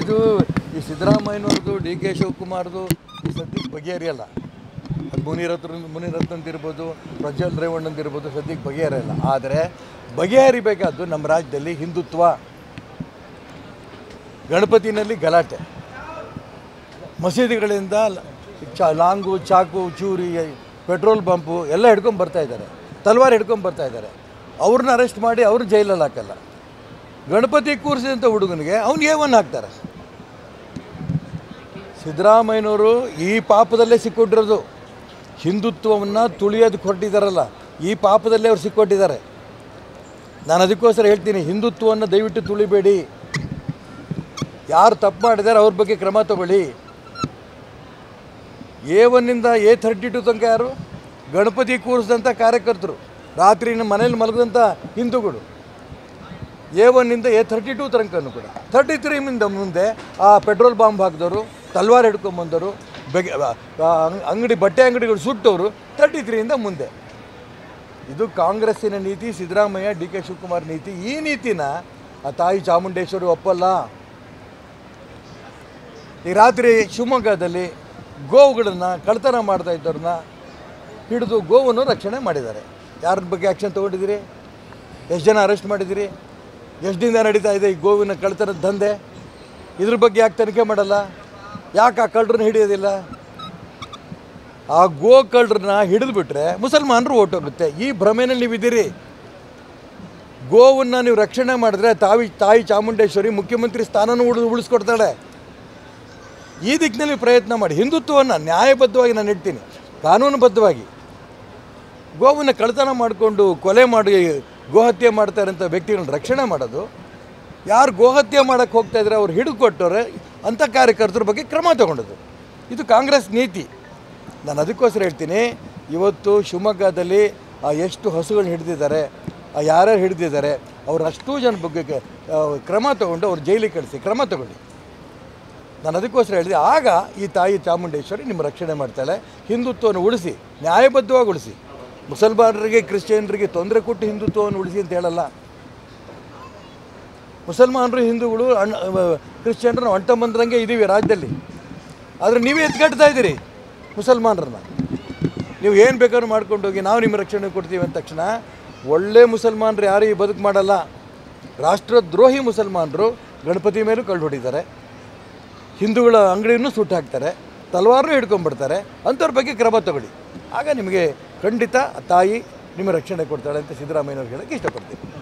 ಇದು ಈ ಸಿದ್ದರಾಮಯ್ಯನವ್ರದ್ದು, D K ಶಿವಕುಮಾರ್ದು, ಈ ಸದ್ಯಕ್ಕೆ ಬಗೆಹರಿಯಲ್ಲ. ಅದು ಮುನಿರತ್ನ ಮುನಿರತ್ನಂತ ಇರ್ಬೋದು ಪ್ರಜ್ವಲ್ ರೇವಣ್ಣಂತ ಇರ್ಬೋದು ಸದ್ಯಕ್ಕೆ ಬಗೆಹರಿಯಲ್ಲ. ಆದರೆ ಬಗೆಹರಿಬೇಕಾದ್ದು ನಮ್ಮ ರಾಜ್ಯದಲ್ಲಿ ಹಿಂದುತ್ವ. ಗಣಪತಿನಲ್ಲಿ ಗಲಾಟೆ. ಮಸೀದಿಗಳಿಂದ ಚಾ ಲಾಂಗು, ಚಾಕು, ಚೂರಿ, ಪೆಟ್ರೋಲ್ ಪಂಪು ಎಲ್ಲ ಹಿಡ್ಕೊಂಡು ಬರ್ತಾಯಿದ್ದಾರೆ ತಲ್ವಾರ್ ಹಿಡ್ಕೊಂಡು ಬರ್ತಾಯಿದ್ದಾರೆ ಅವ್ರನ್ನ ಅರೆಸ್ಟ್ ಮಾಡಿ ಅವ್ರು ಜೈಲಲ್ಲಿ ಹಾಕಲ್ಲ. ಗಣಪತಿ ಕೂರಿಸಿದಂಥ ಹುಡುಗನಿಗೆ ಅವ್ನು ಒನ್ ಹಾಕ್ತಾರೆ. ಸಿದ್ದರಾಮಯ್ಯನವರು ಈ ಪಾಪದಲ್ಲೇ ಸಿಕ್ಕೊಟ್ಟಿರೋದು ಹಿಂದುತ್ವವನ್ನು ತುಳಿಯೋದಕ್ಕೆ ಹೊರಟಿದ್ದಾರಲ್ಲ ಈ ಪಾಪದಲ್ಲೇ ಅವ್ರು ಸಿಕ್ಕೊಟ್ಟಿದ್ದಾರೆ ನಾನು ಅದಕ್ಕೋಸ್ಕರ ಹೇಳ್ತೀನಿ, ಹಿಂದುತ್ವವನ್ನು ದಯವಿಟ್ಟು ತುಳಿಬೇಡಿ. ಯಾರು ತಪ್ಪು ಮಾಡಿದ್ದಾರೆ ಅವ್ರ ಬಗ್ಗೆ ಕ್ರಮ ತಗೊಳ್ಳಿ. ಎ ಒನ್ನಿಂದ ಎ ಥರ್ಟಿ ಟು ತನಕ ಯಾರು? ಗಣಪತಿ ಕೂರಿಸಿದಂಥ ಕಾರ್ಯಕರ್ತರು. ರಾತ್ರಿ ನಮ್ಮ ಮನೇಲಿ ಮಲಗಿದಂಥ ಹಿಂದೂಗಳು. ಎ ಒನ್ನಿಂದ ಎ ತರ್ಟಿ ಟೂ ತನಕನೂ ಕೂಡ. ತರ್ಟಿ ತ್ರೀಮಿಂದ ಮುಂದೆ ಆ ಪೆಟ್ರೋಲ್ ಬಾಂಬ್ ಹಾಕಿದವರು ತಲ್ವಾರ್ ಹಿಡ್ಕೊಂಬಂದರು ಬೆಗೆ ಅಂಗ್- ಅಂಗಡಿ, ಬಟ್ಟೆ ಅಂಗಡಿಗಳು ಸುಟ್ಟವರು ತರ್ಟಿ ತ್ರೀಯಿಂದ ಮುಂದೆ. ಇದು ಕಾಂಗ್ರೆಸ್ಸಿನ ನೀತಿ, ಸಿದ್ದರಾಮಯ್ಯ, ಡಿ ಕೆ ಶಿವಕುಮಾರ್ ನೀತಿ. ಈ ನೀತಿನ ಆ ತಾಯಿ ಚಾಮುಂಡೇಶ್ವರಿ ಒಪ್ಪಲ್ಲ. ಈ ರಾತ್ರಿ ಶಿವಮೊಗ್ಗದಲ್ಲಿ ಗೋವುಗಳನ್ನು ಕಳ್ತನ ಮಾಡ್ತಾ ಇದ್ದವ್ರನ್ನ ಹಿಡಿದು ಗೋವನ್ನು ರಕ್ಷಣೆ ಮಾಡಿದ್ದಾರೆ. ಯಾರ ಬಗ್ಗೆ ಆ್ಯಕ್ಷನ್ ತೊಗೊಂಡಿದ್ದೀರಿ? ಎಷ್ಟು ಜನ ಅರೆಸ್ಟ್ ಮಾಡಿದ್ದೀರಿ? ಎಷ್ಟು ದಿನ ನಡೀತಾ ಇದೆ ಈ ಗೋವಿನ ಕಳ್ತನದ ದಂಧೆ? ಇದ್ರ ಬಗ್ಗೆ ಯಾಕೆ ತನಿಖೆ ಮಾಡಲ್ಲ? ಯಾಕೆ ಆ ಕಳ್ಳರನ್ನ ಹಿಡಿಯೋದಿಲ್ಲ? ಆ ಗೋ ಕಳ್ಳರನ್ನ ಹಿಡಿದ್ಬಿಟ್ರೆ ಮುಸಲ್ಮಾನರು ಹೋಗುತ್ತೆ ಈ ಭ್ರಮೆನಲ್ಲಿ ನೀವಿದ್ದೀರಿ ಗೋವನ್ನು ನೀವು ರಕ್ಷಣೆ ಮಾಡಿದ್ರೆ ತಾವಿ ತಾಯಿ ಚಾಮುಂಡೇಶ್ವರಿ ಮುಖ್ಯಮಂತ್ರಿ ಸ್ಥಾನನೂ ಉಳಿದು ಉಳಿಸ್ಕೊಡ್ತಾಳೆ. ಈ ದಿಕ್ಕಿನಲ್ಲಿ ಪ್ರಯತ್ನ ಮಾಡಿ. ಹಿಂದುತ್ವವನ್ನು ನ್ಯಾಯಬದ್ಧವಾಗಿ ನಾನು ಇಡ್ತೀನಿ ಕಾನೂನುಬದ್ಧವಾಗಿ. ಗೋವನ್ನು ಕಳ್ತನ ಮಾಡಿಕೊಂಡು ಕೊಲೆ ಮಾಡಿ ಗೋಹತ್ಯೆ ಮಾಡ್ತಾರಂಥ ವ್ಯಕ್ತಿಗಳನ್ನ ರಕ್ಷಣೆ ಮಾಡೋದು. ಯಾರು ಗೋಹತ್ಯೆ ಮಾಡೋಕ್ಕೆ ಹೋಗ್ತಾ ಇದ್ದಾರೆ ಅವ್ರು ಹಿಡಿದು ಕೊಟ್ಟವ್ರೆ ಅಂಥ ಕಾರ್ಯಕರ್ತರ ಬಗ್ಗೆ ಕ್ರಮ ತಗೊಂಡದ್ದು. ಇದು ಕಾಂಗ್ರೆಸ್ ನೀತಿ. ನಾನು ಅದಕ್ಕೋಸ್ಕರ ಹೇಳ್ತೀನಿ, ಇವತ್ತು ಶಿವಮೊಗ್ಗದಲ್ಲಿ ಎಷ್ಟು ಹಸುಗಳು ಹಿಡಿದಿದ್ದಾರೆ, ಆ, ಯಾರ್ಯಾರು ಹಿಡಿದಿದ್ದಾರೆ, ಅವ್ರು ಅಷ್ಟು ಜನ ಬಗ್ಗೆ ಕ್ರಮ ತಗೊಂಡು ಅವ್ರು ಜೈಲಿಗೆ ಕಳಿಸಿ, ಕ್ರಮ ತಗೊಳ್ಳಿ. ನಾನು ಅದಕ್ಕೋಸ್ಕರ ಹೇಳಿದೆ, ಆಗ ಈ ತಾಯಿ ಚಾಮುಂಡೇಶ್ವರಿ ನಿಮ್ಮ ರಕ್ಷಣೆ ಮಾಡ್ತಾಳೆ ಹಿಂದುತ್ವವನ್ನು ಉಳಿಸಿ, ನ್ಯಾಯಬದ್ಧವಾಗಿ ಉಳಿಸಿ. ಮುಸಲ್ಮಾನರಿಗೆ, ಕ್ರಿಶ್ಚಿಯನ್ರಿಗೆ ತೊಂದರೆ ಕೊಟ್ಟು ಹಿಂದುತ್ವವನ್ನು ಉಳಿಸಿ ಅಂತ ಹೇಳಲ್ಲ. ಮುಸಲ್ಮಾನರು, ಹಿಂದೂಗಳು, ಅಣ್ಣ ಕ್ರಿಶ್ಚಿಯನ್ರು ನಾವು ಅಂಟಂಬಂದ್ರಂಗೆ ಇದ್ದೀವಿ ರಾಜ್ಯದಲ್ಲಿ. ಆದರೆ ನೀವೇ ಎತ್ಕಟ್ತಾ ಇದ್ದೀರಿ ಮುಸಲ್ಮಾನರನ್ನ. ನೀವು ಏನು ಬೇಕಾದ್ರೂ ಮಾಡ್ಕೊಂಡು ಹೋಗಿ ನಾವು ನಿಮ್ಮ ರಕ್ಷಣೆ ಕೊಡ್ತೀವಿ ಅಂದ ತಕ್ಷಣ ಒಳ್ಳೆ ಮುಸಲ್ಮಾನರು ಯಾರು ಈ ಬದುಕು ಮಾಡಲ್ಲ. ರಾಷ್ಟ್ರದ್ರೋಹಿ ಮುಸಲ್ಮಾನರು ಗಣಪತಿ ಮೇಲೂ ಕಳ್ಳು ಹೊಡಿತಾರೆ. ಹಿಂದೂಗಳ ಅಂಗಡಿಯನ್ನು ಸುಟ್ಟು ಹಾಕ್ತಾರೆ. ತಲವಾರನೂ ಹಿಡ್ಕೊಂಡ್ಬಿಡ್ತಾರೆ. ಅಂಥವ್ರ ಬಗ್ಗೆ ಕ್ರಮ ತಗೊಳ್ಳಿ. ಆಗ ನಿಮಗೆ ಖಂಡಿತ ತಾಯಿ ನಿಮ್ಮ ರಕ್ಷಣೆ ಕೊಡ್ತಾಳೆ ಅಂತ ಸಿದ್ದರಾಮಯ್ಯನವ್ರು ಹೇಳೋಕ್ಕೆ ಇಷ್ಟಪಡ್ತೀನಿ.